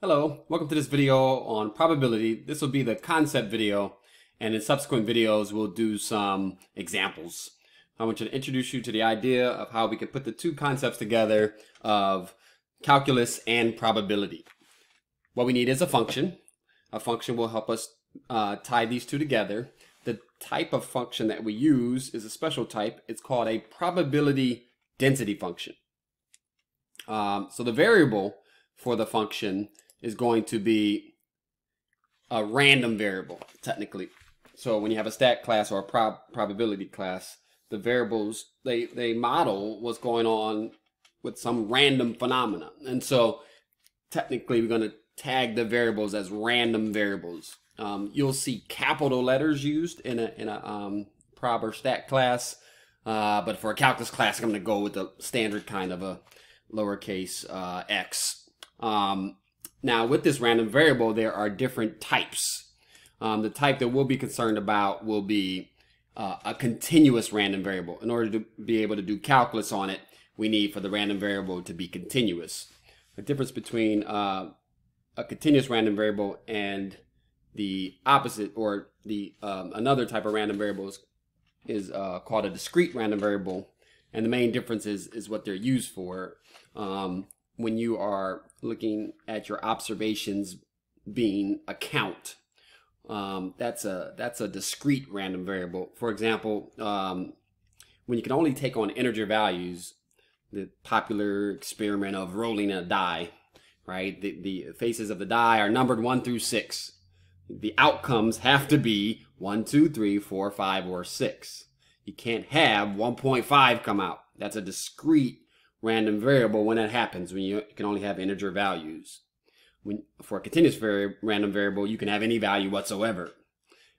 Hello, welcome to this video on probability. This will be the concept video and in subsequent videos we'll do some examples. I want you to introduce you to the idea of how we can put the two concepts together of calculus and probability. What we need is a function. A function will help us uh, tie these two together. The type of function that we use is a special type. It's called a probability density function. Um, so the variable for the function is going to be a random variable, technically. So when you have a stat class or a prob probability class, the variables, they, they model what's going on with some random phenomena. And so technically we're going to tag the variables as random variables. Um, you'll see capital letters used in a, in a um, prob or stat class. Uh, but for a calculus class, I'm going to go with the standard kind of a lowercase uh, x. Um, now, with this random variable, there are different types. Um, the type that we'll be concerned about will be uh, a continuous random variable. In order to be able to do calculus on it, we need for the random variable to be continuous. The difference between uh, a continuous random variable and the opposite or the um, another type of random variable is, is uh, called a discrete random variable. And the main difference is, is what they're used for. Um, when you are looking at your observations being a count. Um, that's a that's a discrete random variable. For example, um, when you can only take on integer values, the popular experiment of rolling a die, right? The, the faces of the die are numbered one through six. The outcomes have to be one, two, three, four, five, or six. You can't have 1.5 come out. That's a discrete random variable when that happens, when you can only have integer values. When, for a continuous vari random variable, you can have any value whatsoever.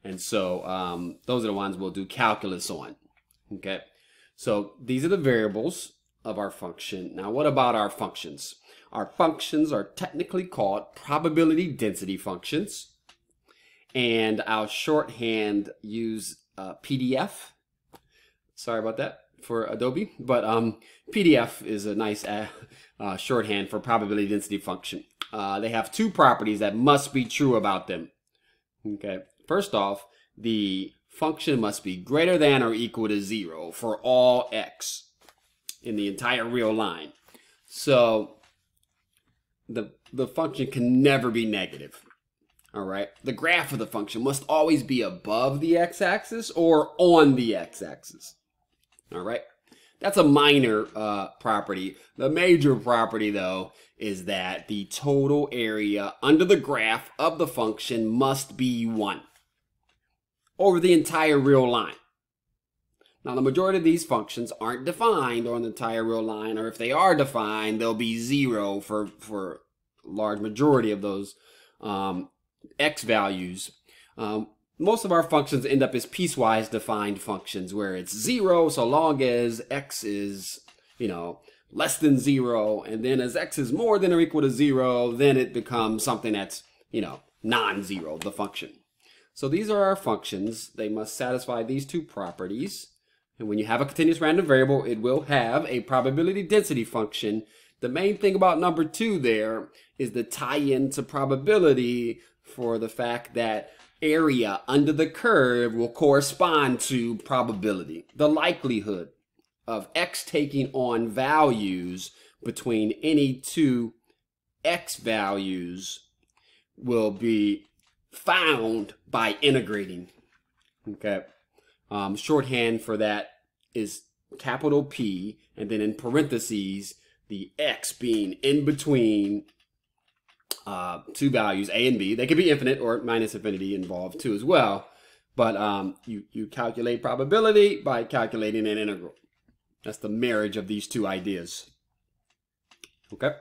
And so um, those are the ones we'll do calculus on. Okay, so these are the variables of our function. Now what about our functions? Our functions are technically called probability density functions. And I'll shorthand use uh, PDF. Sorry about that for Adobe, but um, PDF is a nice uh, uh, shorthand for probability density function. Uh, they have two properties that must be true about them. Okay, first off, the function must be greater than or equal to zero for all x in the entire real line. So the the function can never be negative. All right. The graph of the function must always be above the x-axis or on the x-axis. All right. That's a minor uh, property. The major property, though, is that the total area under the graph of the function must be 1 over the entire real line. Now, the majority of these functions aren't defined on the entire real line, or if they are defined, they'll be 0 for, for large majority of those um, x values. Um, most of our functions end up as piecewise defined functions where it's zero so long as x is, you know, less than zero. And then as x is more than or equal to zero, then it becomes something that's, you know, non-zero, the function. So these are our functions. They must satisfy these two properties. And when you have a continuous random variable, it will have a probability density function. The main thing about number two there is the tie-in to probability for the fact that area under the curve will correspond to probability, the likelihood of x taking on values between any two x values will be found by integrating. Okay. Um, shorthand for that is capital P, and then in parentheses, the x being in between uh, two values, a and b. They could be infinite or minus infinity involved too as well. But um, you, you calculate probability by calculating an integral. That's the marriage of these two ideas. Okay.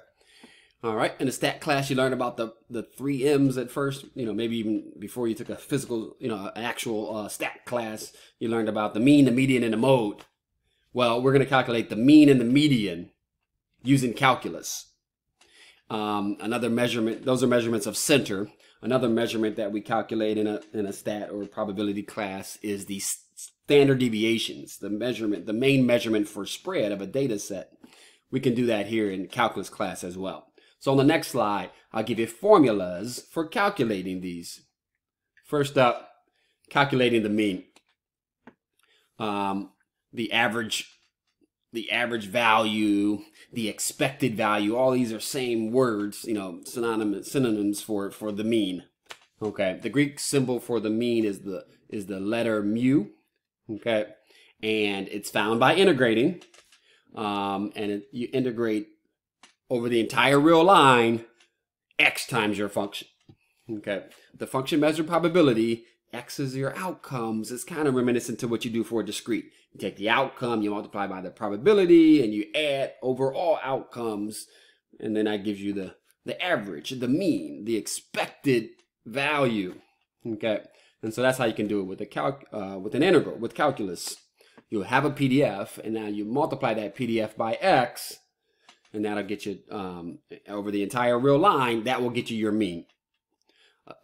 All right. In the stat class, you learned about the, the three M's at first, you know, maybe even before you took a physical, you know, an actual uh, stat class, you learned about the mean, the median, and the mode. Well, we're going to calculate the mean and the median using calculus. Um, another measurement, those are measurements of center. Another measurement that we calculate in a, in a stat or probability class is the standard deviations, the measurement, the main measurement for spread of a data set. We can do that here in calculus class as well. So on the next slide, I'll give you formulas for calculating these. First up, calculating the mean. Um, the average the average value, the expected value, all these are same words, you know, synonymous synonyms for for the mean. Okay, the Greek symbol for the mean is the is the letter mu. Okay, and it's found by integrating, um, and it, you integrate over the entire real line x times your function. Okay, the function measure probability X is your outcomes. It's kind of reminiscent to what you do for a discrete. You take the outcome, you multiply by the probability, and you add overall outcomes, and then that gives you the, the average, the mean, the expected value. Okay, and so that's how you can do it with a calc uh, with an integral with calculus. You'll have a PDF, and now you multiply that PDF by x, and that'll get you um, over the entire real line. That will get you your mean.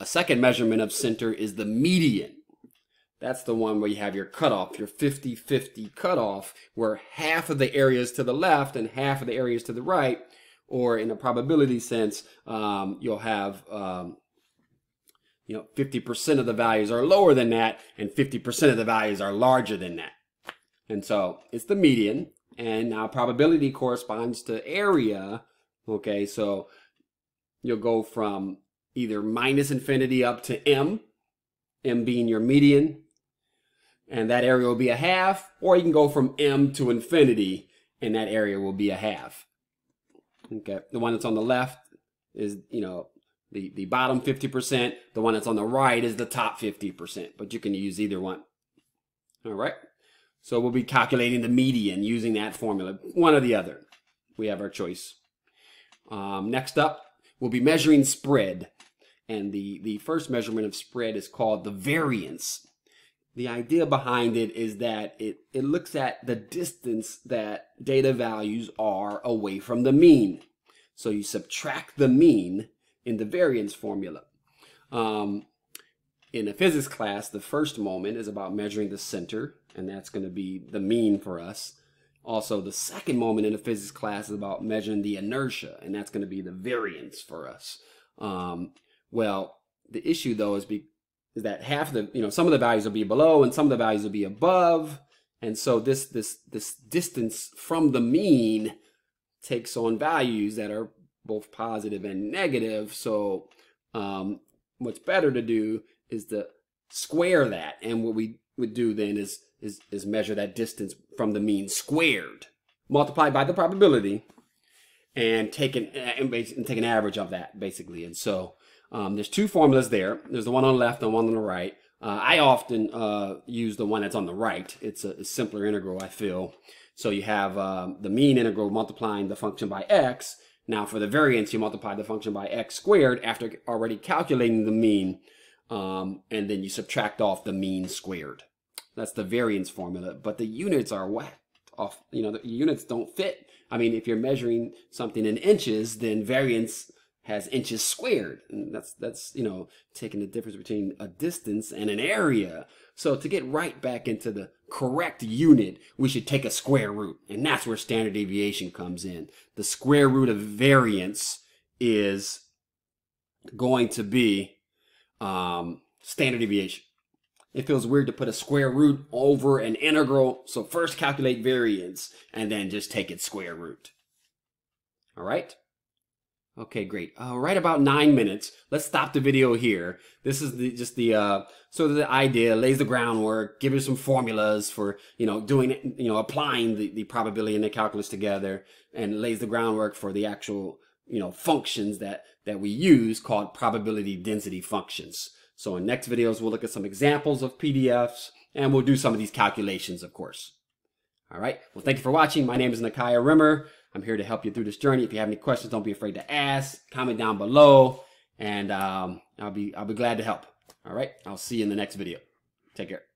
A second measurement of center is the median. That's the one where you have your cutoff, your 50-50 cutoff, where half of the areas to the left and half of the areas to the right, or in a probability sense, um, you'll have um, you know 50% of the values are lower than that, and 50% of the values are larger than that. And so it's the median, and now probability corresponds to area. Okay, so you'll go from either minus infinity up to m, m being your median, and that area will be a half, or you can go from m to infinity, and that area will be a half. Okay, the one that's on the left is, you know, the, the bottom 50%. The one that's on the right is the top 50%, but you can use either one. All right, so we'll be calculating the median using that formula, one or the other. We have our choice. Um, next up, we'll be measuring spread. And the, the first measurement of spread is called the variance. The idea behind it is that it, it looks at the distance that data values are away from the mean. So you subtract the mean in the variance formula. Um, in a physics class, the first moment is about measuring the center, and that's going to be the mean for us. Also, the second moment in a physics class is about measuring the inertia, and that's going to be the variance for us. Um, well, the issue though is be is that half the you know some of the values will be below and some of the values will be above, and so this this this distance from the mean takes on values that are both positive and negative. So um, what's better to do is to square that, and what we would do then is is is measure that distance from the mean squared, multiplied by the probability, and take an and, take an average of that basically. And so um, there's two formulas there. There's the one on the left and one on the right. Uh, I often uh, use the one that's on the right. It's a, a simpler integral, I feel. So you have um, the mean integral multiplying the function by x. Now for the variance, you multiply the function by x squared after already calculating the mean, um, and then you subtract off the mean squared. That's the variance formula, but the units are whacked off. You know, the units don't fit. I mean, if you're measuring something in inches, then variance has inches squared. And that's, that's, you know, taking the difference between a distance and an area. So to get right back into the correct unit, we should take a square root. And that's where standard deviation comes in. The square root of variance is going to be um, standard deviation. It feels weird to put a square root over an integral. So first calculate variance and then just take its square root. All right. Okay, great. Uh, right about nine minutes. Let's stop the video here. This is the, just the uh, sort of the idea, lays the groundwork, give you some formulas for you know doing you know applying the, the probability and the calculus together, and lays the groundwork for the actual you know functions that that we use called probability density functions. So in next videos we'll look at some examples of PDFs, and we'll do some of these calculations, of course. All right. Well, thank you for watching. My name is Nakia Rimmer. I'm here to help you through this journey. If you have any questions, don't be afraid to ask. Comment down below, and um, I'll be I'll be glad to help. All right. I'll see you in the next video. Take care.